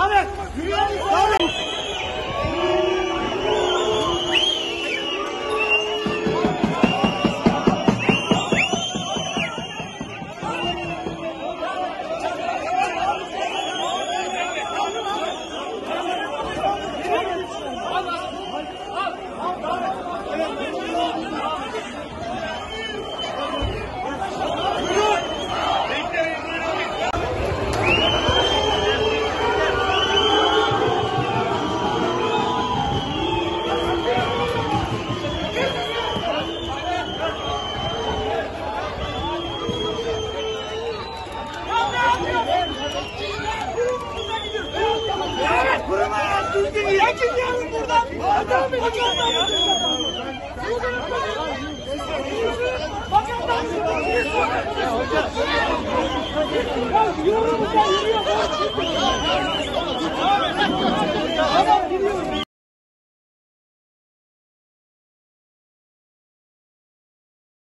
Ahmet. Ahmet. Çekin diyorum buradan. Adam beni gönderdi. Yürüyorum sen yürüyorsun.